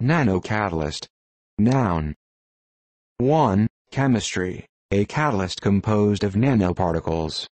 Nanocatalyst. Noun. 1. Chemistry. A catalyst composed of nanoparticles.